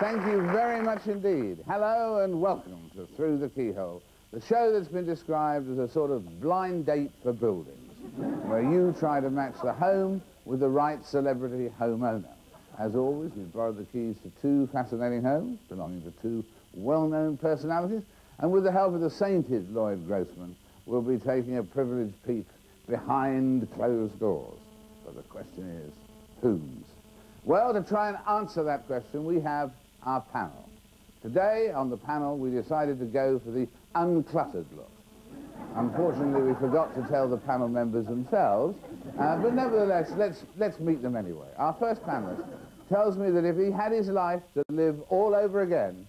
Thank you. Very much indeed. Hello and welcome to Through the Keyhole, the show that's been described as a sort of blind date for buildings, where you try to match the home with the right celebrity homeowner. As always, we've borrowed the keys to two fascinating homes belonging to two well-known personalities, and with the help of the sainted Lloyd Grossman, we'll be taking a privileged peek behind closed doors. But the question is, whose? Well, to try and answer that question, we have our panel. Today, on the panel, we decided to go for the uncluttered look. Unfortunately, we forgot to tell the panel members themselves, uh, but nevertheless, let's, let's meet them anyway. Our first panelist tells me that if he had his life to live all over again,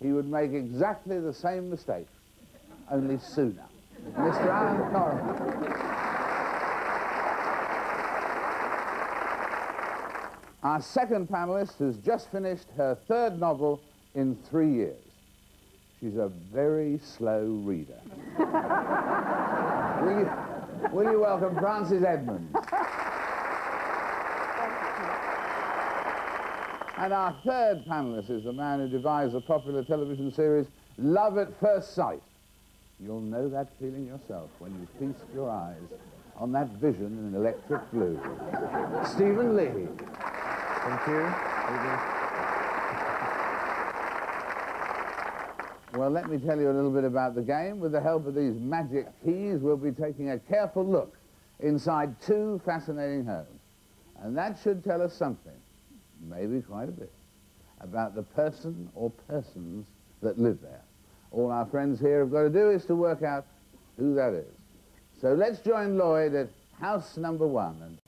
he would make exactly the same mistake, only sooner. Mr. Alan Coren. Our second panelist has just finished her third novel in three years. She's a very slow reader. will, you, will you welcome Frances Edmonds? And our third panelist is the man who devised the popular television series Love at First Sight. You'll know that feeling yourself when you feast your eyes on that vision in electric blue. Stephen Leahy. Thank you. Well, let me tell you a little bit about the game. With the help of these magic keys, we'll be taking a careful look inside two fascinating homes. And that should tell us something, maybe quite a bit, about the person or persons that live there. All our friends here have got to do is to work out who that is. So let's join Lloyd at house number one and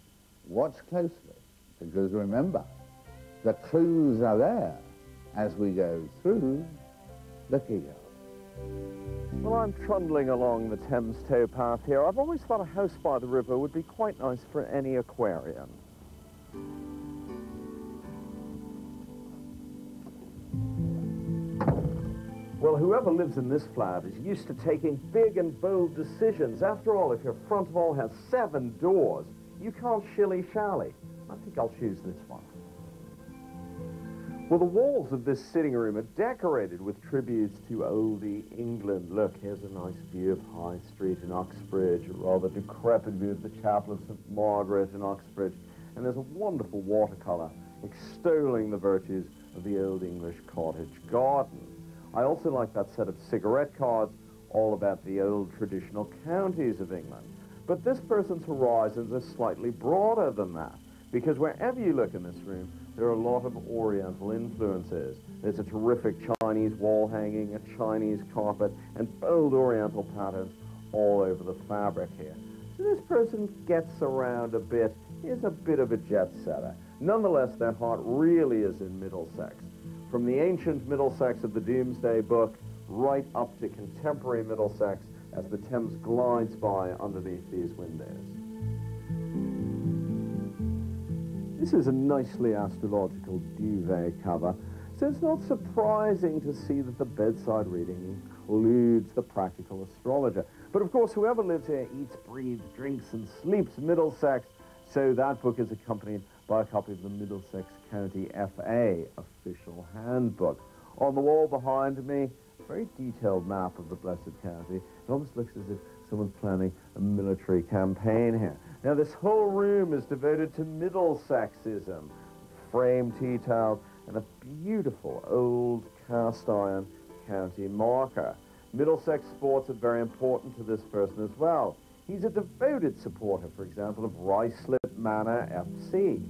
watch closely. Because remember, the clues are there as we go through the keyhole. Well, I'm trundling along the Thames towpath here. I've always thought a house by the river would be quite nice for an Aquarian. Well, whoever lives in this flat is used to taking big and bold decisions. After all, if your front wall has seven doors, you can't shilly-shally. I think I'll choose this one. Well, the walls of this sitting room are decorated with tributes to oldie England. Look, here's a nice view of High Street in Uxbridge, a rather decrepit view of the Chapel of St. Margaret in Uxbridge, and there's a wonderful watercolour extolling the virtues of the old English cottage garden. I also like that set of cigarette cards all about the old traditional counties of England. But this person's horizons are slightly broader than that. Because wherever you look in this room, there are a lot of Oriental influences. There's a terrific Chinese wall hanging, a Chinese carpet, and bold Oriental patterns all over the fabric here. So this person gets around a bit, is a bit of a jet setter. Nonetheless, their heart really is in Middlesex. From the ancient Middlesex of the Domesday Book right up to contemporary Middlesex as the Thames glides by underneath these windows. This is a nicely astrological duvet cover, so it's not surprising to see that the bedside reading includes the practical astrologer. But of course, whoever lives here eats, breathes, drinks, and sleeps Middlesex, so that book is accompanied by a copy of the Middlesex County FA official handbook. On the wall behind me, a very detailed map of the Blessed County. It almost looks as if someone's planning a military campaign here. Now, this whole room is devoted to Middlesexism, framed tea towels, and a beautiful old cast iron county marker. Middlesex sports are very important to this person as well. He's a devoted supporter, for example, of Ruislip Manor FC.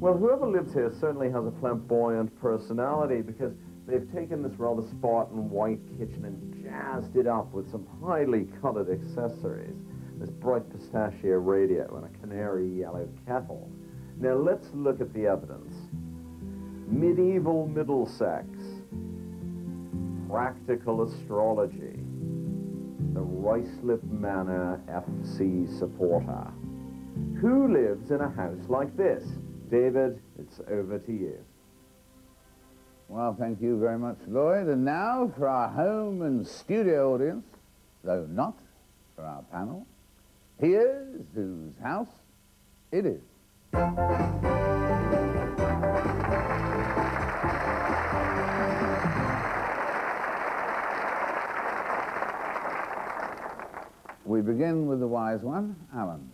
Well, whoever lives here certainly has a flamboyant personality because they've taken this rather Spartan white kitchen and jazzed it up with some highly colored accessories. This bright pistachio radio and a canary yellow kettle. Now let's look at the evidence. Medieval Middlesex, practical astrology, the Ruislip Manor FC supporter. Who lives in a house like this? David, it's over to you. Well, thank you very much, Lloyd. And now for our home and studio audience, though not for our panel, here's whose house It is. We begin with the wise one, Alan.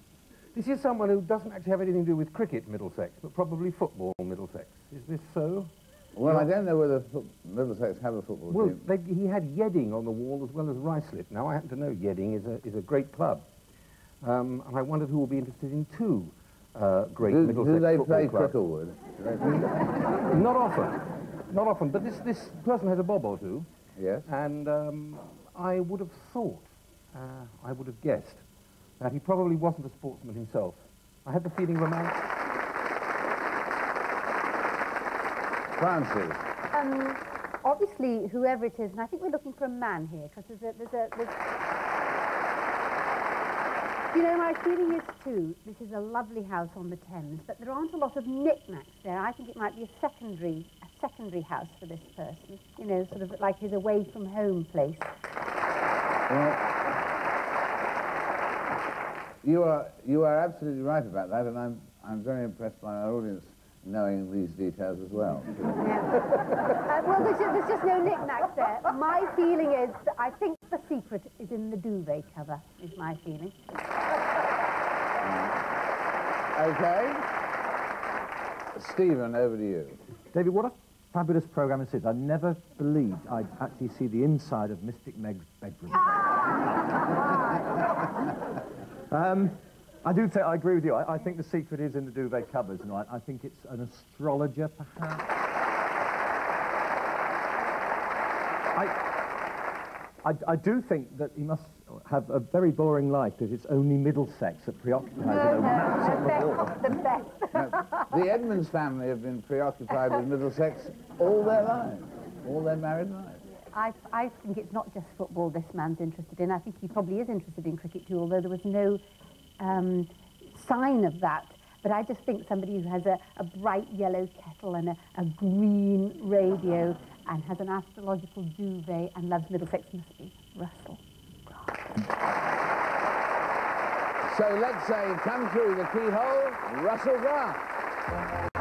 This is someone who doesn't actually have anything to do with cricket, Middlesex, but probably football, Middlesex. Is this so? Well, I don't know whether Middlesex have a football Well, team. they, he had Yeading on the wall as well as Ruislip. Now, I happen to know Yeading is a, is a great club. Um, and I wondered who will be interested in two uh, great Do, Middlesex do they football play clubs. Cricklewood? Do they play- Not often. Not often. But this, this person has a bob or two. yes. And um, I would have thought, uh, I would have guessed, that he probably wasn't a sportsman himself. I had the feeling of a man... Frances. Um, obviously, whoever it is, and I think we're looking for a man here, because there's a, there's a, there's... You know, my feeling is too, this is a lovely house on the Thames, but there aren't a lot of knickknacks there. I think it might be a secondary, a secondary house for this person. You know, sort of like his away from home place. Well, you are you are absolutely right about that, and I'm I'm very impressed by our audience knowing these details as well. Uh, well, there's just, there's just no knickknacks there. My feeling is, that I think the secret is in the duvet cover, is my feeling. Okay. Stephen, over to you. David, what a fabulous programme this is. I never believed I'd actually see the inside of Mystic Meg's bedroom. um, I do think, I agree with you. I, I think the secret is in the duvet covers, and I, I think it's an astrologer, perhaps. I, I, I do think that he must have a very boring life because it's only Middlesex that preoccupies him. Maps on the wall. the best. Now, the Edmonds family have been preoccupied with Middlesex all their lives, all their married lives. I, I think it's not just football this man's interested in. I think he probably is interested in cricket too, although there was no um, sign of that. But I just think somebody who has a, a bright yellow kettle and a, a green radio and has an astrological duvet and loves Middlesex must be Russell. So let's say, come through the keyhole, Russell Grant.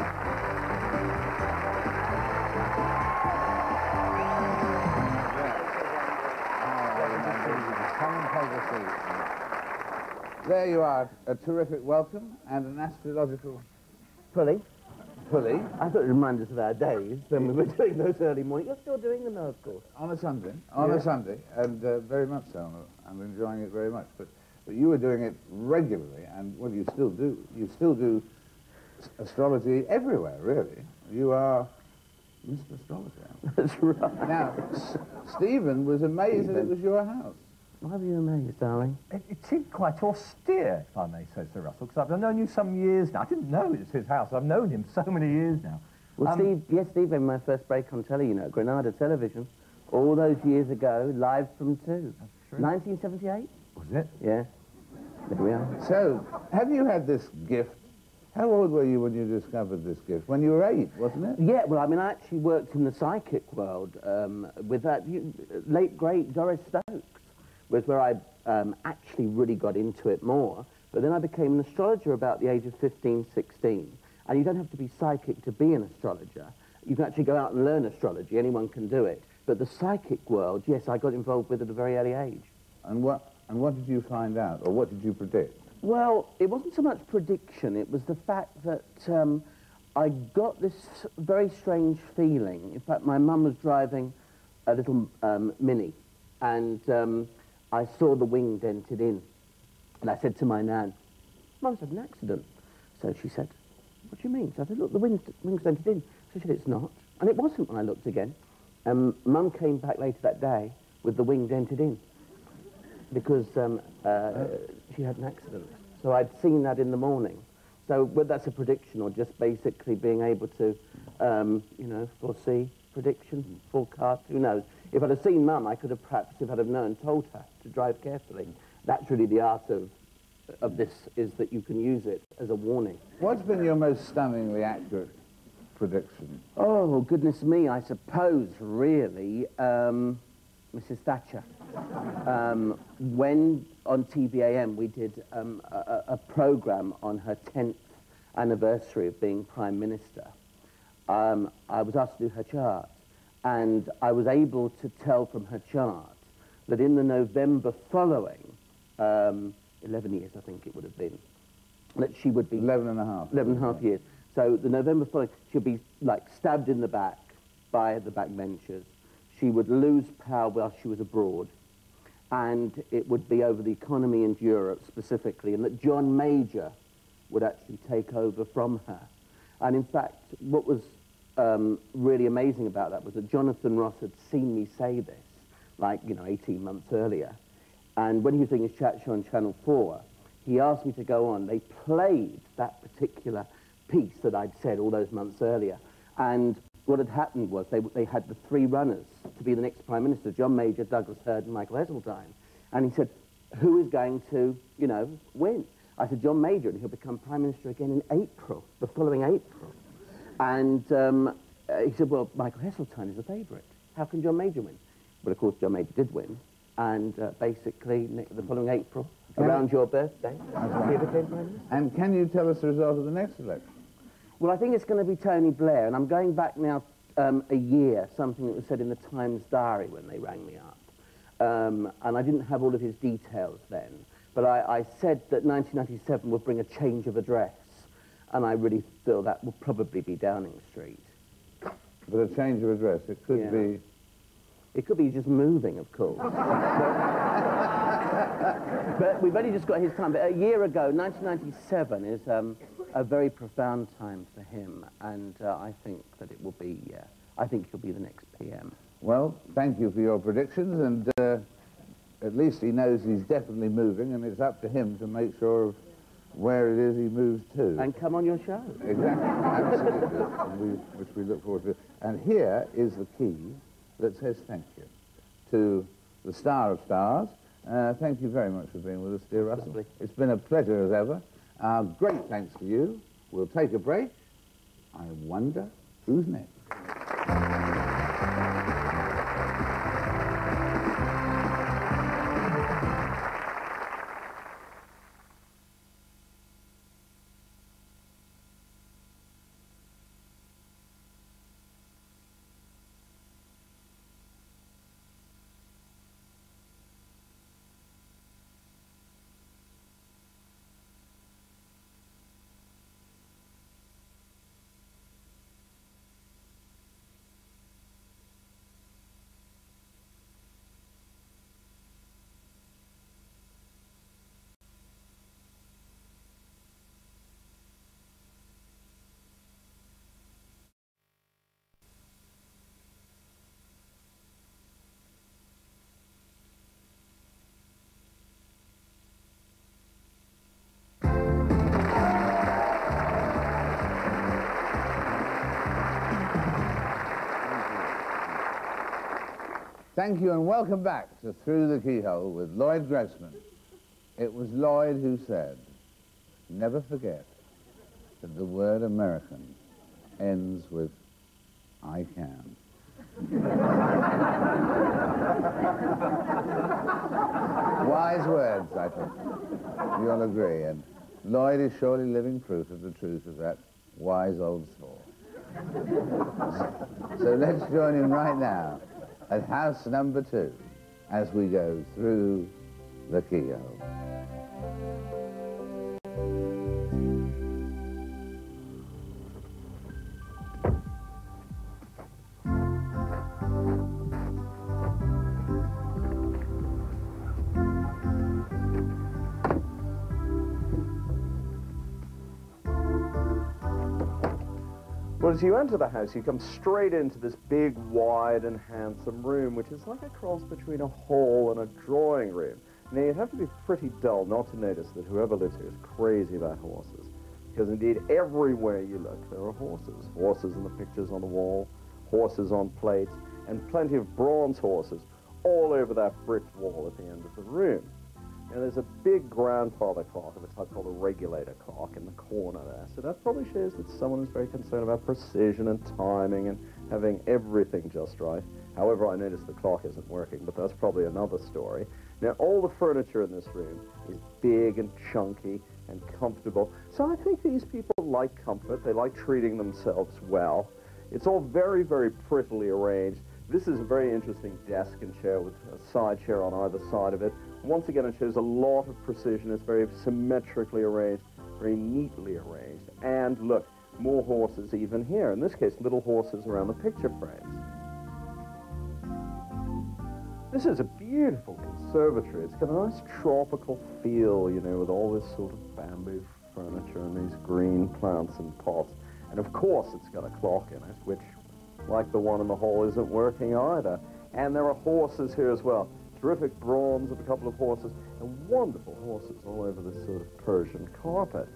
There you are, a terrific welcome and an astrological pulley. pulley I thought it reminded us of our days when we were doing those early mornings. You're still doing them, of course. on a Sunday, on a Sunday, and uh, very much so. I'm enjoying it very much. But, but you were doing it regularly, and well, you still do. You still do astrology everywhere, really. You are Mr. Astrologer. That's right. Now, S- Stephen was amazed that it was your house. Why were you amazed, darling? It, it seemed quite austere, if I may say, Sir Russell, because I've known you some years now. I didn't know it was his house. I've known him so many years now. Well, Um, Steve, yes, Steve, in my first break on telly, you know, Granada Television, all those years ago, live from two. 1978? Was it? Yeah. There we are. So, have you had this gift? How old were you when you discovered this gift? When you were eight, wasn't it? Yeah, well, I mean, I actually worked in the psychic world um, with that you, late, great Doris Stokes, was where I um, actually really got into it more. But then I became an astrologer about the age of 15, 16. And you don't have to be psychic to be an astrologer. You can actually go out and learn astrology. Anyone can do it. But the psychic world, yes, I got involved with at a very early age. And what, and what did you find out, or what did you predict? Well, it wasn't so much prediction, it was the fact that um, I got this very strange feeling. In fact, my mum was driving a little um, Mini, and um, I saw the wing dented in. And I said to my nan, Mum's had an accident. So she said, what do you mean? So I said, look, the wing, wing's dented in. She said, it's not. And it wasn't when I looked again. Um, Mum came back later that day with the wing dented in because um, uh, she had an accident. So I'd seen that in the morning. So whether that's a prediction or just basically being able to, um, you know, foresee prediction, forecast, who knows. If I'd have seen Mum, I could have perhaps, if I'd have known, told her to drive carefully. That's really the art of, of this, is that you can use it as a warning. What's been your most stunningly accurate prediction? Oh, goodness me, I suppose, really, um, Mrs. Thatcher. Um, when on TVAM we did um, a, a- programme on her 10th anniversary of being Prime Minister, um, I was asked to do her chart. And I was able to tell from her chart that in the November following, um, 11 years I think it would have been, that she would be 11 and a half. 11 and a half years. So the November following, she'd be like stabbed in the back by the backbenchers. She would lose power while she was abroad. And it would be over the economy in Europe specifically, and that John Major would actually take over from her. And in fact, what was um, really amazing about that was that Jonathan Ross had seen me say this, like, you know, 18 months earlier. And when he was doing his chat show on Channel 4, he asked me to go on. They played that particular piece that I'd said all those months earlier. And what had happened was they, they had the three runners to be the next Prime Minister, John Major, Douglas Hurd, and Michael Heseltine. And he said, who is going to, you know, win? I said, John Major, and he'll become Prime Minister again in April, the following April. And um, uh, he said, well, Michael Heseltine is the favourite. How can John Major win? But of course, John Major did win. And uh, basically, the following April, around your birthday, he became Prime Minister. And can you tell us the result of the next election? Well, I think it's going to be Tony Blair, and I'm going back now um, a year, something that was said in the Times Diary when they rang me up. Um, and I didn't have all of his details then, but I, I said that 1997 would bring a change of address, and I really feel that will probably be Downing Street. But a change of address, it could Yeah. be... It could be just moving, of course. but, but we've only just got his time. But a year ago, 1997 is um, a very profound time for him, and uh, I think that it will be. Uh, I think he'll be the next PM. Well, thank you for your predictions, and uh, at least he knows he's definitely moving, and it's up to him to make sure of where it is he moves to. And come on your show. Exactly, absolutely, we, which we look forward to. And here is the key that says thank you to the star of stars. Uh, thank you very much for being with us, dear Russell. Lovely. It's been a pleasure as ever. Uh, great thanks to you. We'll take a break. I wonder who's next. Thank you and welcome back to Through the Keyhole with Lloyd Grossman. It was Lloyd who said, never forget that the word American ends with I can. Wise words, I think. You'll agree. And Lloyd is surely living proof of the truth of that wise old saw. So let's join him right now at house number two as we go through the keyhole. Well, as you enter the house, you come straight into this big, wide, and handsome room, which is like a cross between a hall and a drawing room. Now, you'd have to be pretty dull not to notice that whoever lives here is crazy about horses. Because indeed, everywhere you look, there are horses. Horses in the pictures on the wall, horses on plates, and plenty of bronze horses all over that brick wall at the end of the room. Now, there's a big grandfather clock of a type called a regulator clock in the corner there. So that probably shows that someone is very concerned about precision and timing and having everything just right. However, I notice the clock isn't working, but that's probably another story. Now, all the furniture in this room is big and chunky and comfortable. So I think these people like comfort. They like treating themselves well. It's all very, very prettily arranged. This is a very interesting desk and chair with a side chair on either side of it. Once again, it shows a lot of precision. It's very symmetrically arranged, very neatly arranged. And look, more horses even here. In this case, little horses around the picture frames. This is a beautiful conservatory. It's got a nice tropical feel, you know, with all this sort of bamboo furniture and these green plants and pots. And of course, it's got a clock in it, which, like the one in the hall, isn't working either. And there are horses here as well. Terrific bronze of a couple of horses, and wonderful horses all over this sort of Persian carpet.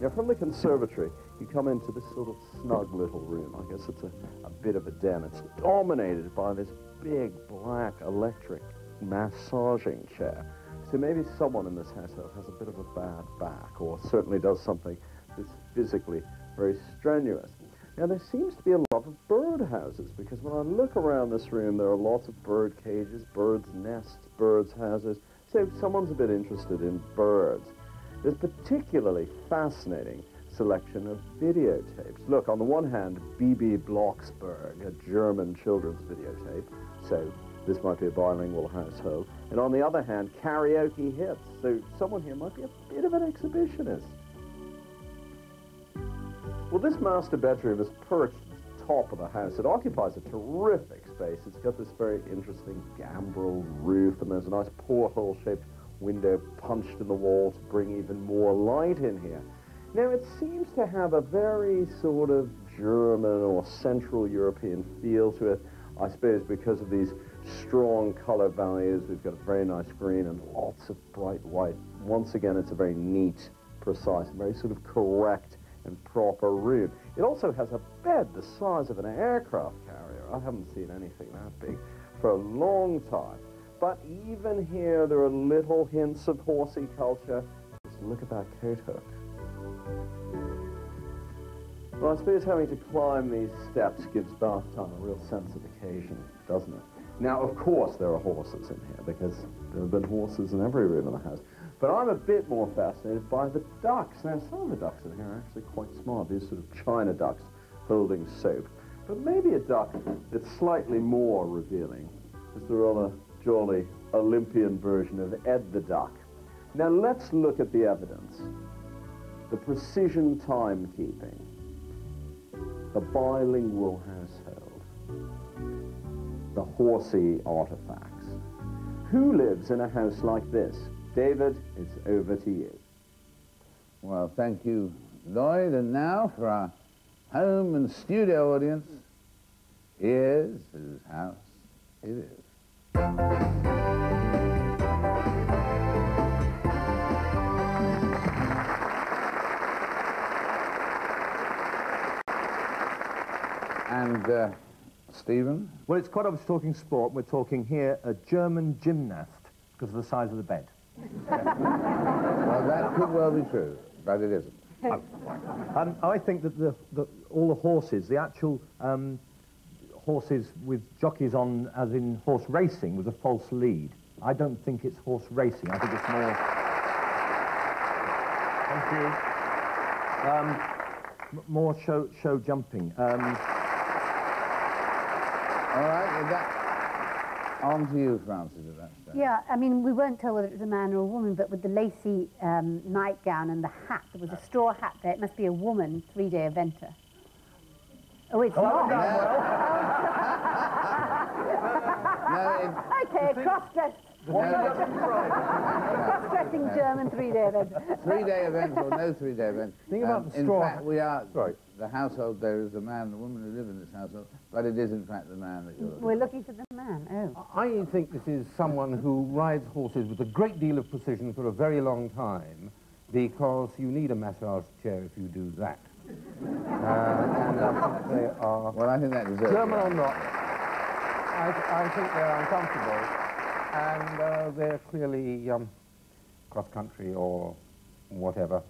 Now, from the conservatory, you come into this sort of snug little room. I guess it's a, a bit of a den. It's dominated by this big black electric massaging chair. So maybe someone in this household has a bit of a bad back or certainly does something that's physically very strenuous. Now there seems to be a of bird houses because when I look around this room there are lots of bird cages, birds' nests, birds' houses. So someone's a bit interested in birds. There's a particularly fascinating selection of videotapes. Look, on the one hand, Bibi Blocksberg, a German children's videotape, so this might be a bilingual household. And on the other hand, karaoke hits, so someone here might be a bit of an exhibitionist. Well, this master bedroom is perched top of the house. It occupies a terrific space. It's got this very interesting gambrel roof, and there's a nice porthole-shaped window punched in the wall to bring even more light in here. Now, it seems to have a very sort of German or Central European feel to it, I suppose because of these strong color values. We've got a very nice green and lots of bright white. Once again, it's a very neat, precise, very sort of correct proper room. It also has a bed the size of an aircraft carrier. I haven't seen anything that big for a long time. But even here, there are little hints of horsey culture. Just look at that coat hook. Well, I suppose having to climb these steps gives bath time a real sense of occasion, doesn't it? Now, of course, there are horses in here, because there have been horses in every room in the house. But I'm a bit more fascinated by the ducks. Now, some of the ducks in here are actually quite smart. These sort of china ducks holding soap. But maybe a duck that's slightly more revealing is the rather jolly Olympian version of Ed the Duck. Now, let's look at the evidence. The precision timekeeping, the bilingual household, the horsey artifacts. Who lives in a house like this? David, it's over to you. Well, thank you, Lloyd. And now for our home and studio audience, here's whose house it is. And, uh, Stephen? Well, it's quite obvious talking sport. We're talking here a German gymnast because of the size of the bed. Well, that could well be true, but it isn't. Um, I think that the, the, all the horses, the actual um, horses with jockeys on, as in horse racing, was a false lead. I don't think it's horse racing. I think it's more. Thank you. Um, more show show jumping. Um, All right, that... On to you, Frances, at that stage. Yeah, I mean, we weren't told whether it was a man or a woman, but with the lacy um, nightgown and the hat, there was a straw hat there. It must be a woman, three-day eventer. Oh, it's not. No, it, okay, a cross-dressed, cross-dressing German three-day event. three-day event or no three-day event. Think about the in straw fact, we are... Right. The household, there is a man and a woman who live in this household, but it is, in fact, the man that you're... We're looking for the man. Oh. I think this is someone who rides horses with a great deal of precision for a very long time because you need a massage chair if you do that. Uh, and I think they are, Well, I think that deserves... German it. or not, I, I think they're uncomfortable and uh, they're clearly um, cross-country or whatever.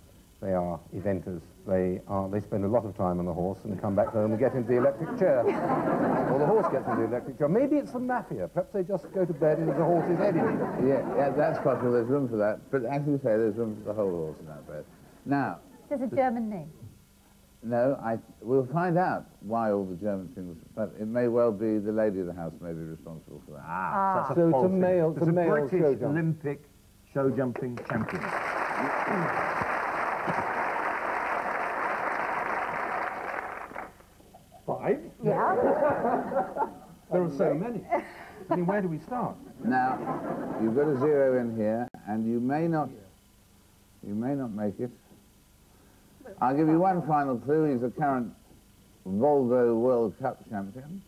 They are eventers. They are. They spend a lot of time on the horse and come back home and get into the electric chair, or the horse gets into the electric chair. Maybe it's the mafia. Perhaps they just go to bed and the horse is heading. Yeah, yeah, that's possible. There's room for that. But as you say, there's room for the whole horse in that bed. Now, There's a German name. No, I we'll find out why all the German things. But it may well be the lady of the house may be responsible for that. Ah, that's So it's a male- thing. it's a male British show jump. Olympic show jumping champion. Five? Yeah. There are so many. I mean, where do we start? Now, you've got a zero in here, and you may not, you may not make it. I'll give you one final clue. He's the current Volvo World Cup champion,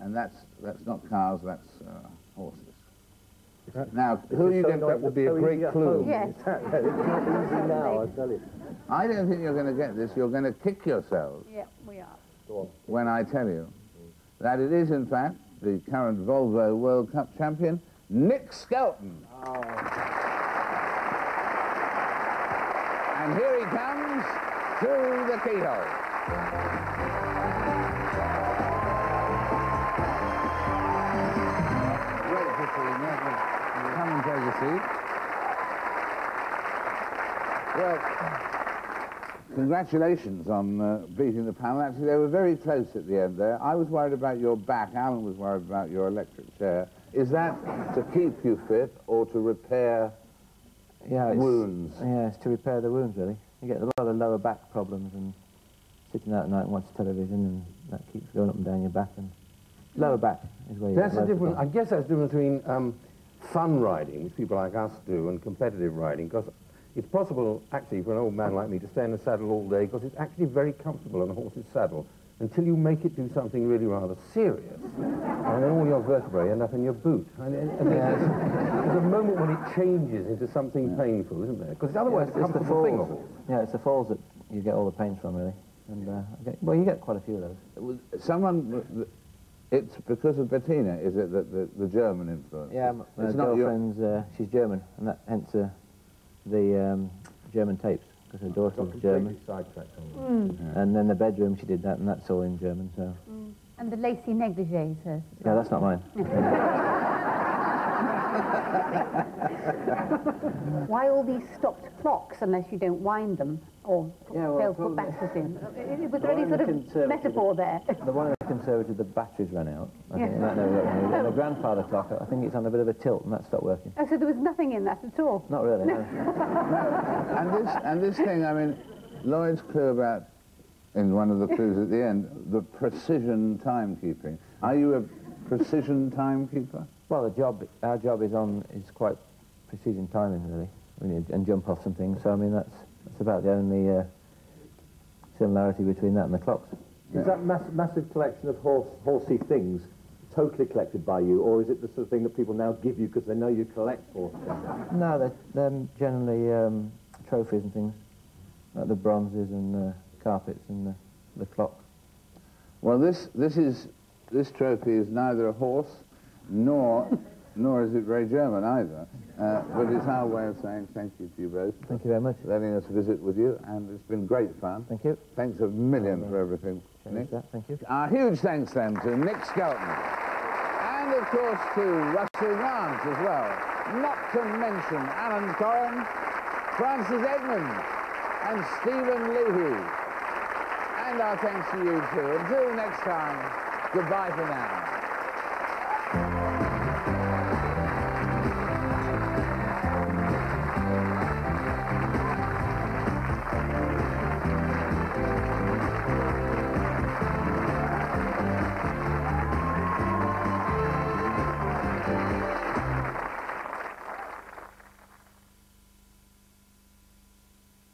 and that's that's not cars, that's uh, horses. Now, who are you going to... That would be a great clue. Yes. It's not easy now, I tell you. I don't think you're going to get this. You're going to kick yourselves Yeah, we are. when I tell you that it is, in fact, the current Volvo World Cup champion, Nick Skelton. And here he comes through the keyhole. Great Come and take a seat. Well, congratulations on uh, beating the panel. Actually, they were very close at the end there. I was worried about your back. Alan was worried about your electric chair. Is that to keep you fit or to repair Yeah, it's, wounds? Yeah, it's to repair the wounds, really. You get a lot of lower back problems and sitting out at night and watching television, and that keeps going up and down your back. And lower back is where you That's get the difference. I guess that's the difference between um, fun riding, which people like us do, and competitive riding, because it's possible, actually, for an old man like me to stay in the saddle all day, because it's actually very comfortable on a horse's saddle, until you make it do something really rather serious. and then all your vertebrae end up in your boot. And, and, and there's, there's a moment when it changes into something painful, isn't there? Because otherwise Yeah, it's a it's the comfortable thing, a Yeah, it's the falls that you get all the pains from, really. And uh, I get, well, you get quite a few of those. Someone, it's because of Bettina, is it, that the, the German influence? Yeah, m- my It's not your- girlfriend's, uh, she's German, and that hence uh, the um, German tapes, because her daughter was German. sidetracked on that. And then the bedroom, she did that, and that's all in German, so... And the lacy negligee, hers as Yeah, that's not mine. Why all these stopped clocks unless you don't wind them or Yeah, well, fail to put batteries in? Uh, Was there any sort the of metaphor there? The one in the conservative, the batteries ran out. I think that never got. And the grandfather clock, I think it's on a bit of a tilt, and that stopped working. Oh, so there was nothing in that at all? Not really, no. And this, and this thing, I mean, Lloyd's clue about, in one of the clues at the end, the precision timekeeping. Are you a precision timekeeper? Well, the job, our job is on, is quite precision timing, really, we need, and jump off and things. So, I mean, that's, that's about the only uh, similarity between that and the clocks. Is that mass massive collection of horse horsey things totally collected by you, or is it the sort of thing that people now give you because they know you collect horse things? No, they're, they're generally um, trophies and things, like the bronzes and uh, carpets and the, the clock. Well, this, this is, this trophy is neither a horse, nor, nor is it very German either. Uh, but it's our way of saying thank you to you both Thank you very much. letting us visit with you, and it's been great fun. Thank you. Thanks a million for everything, Nick. That. Thank you. Our huge thanks then to Nick Skelton. And of course to Russell Grant as well. Not to mention Alan Coren, Frances Edmund, and Stephen Leahy. And our thanks to you too. Until next time, goodbye for now.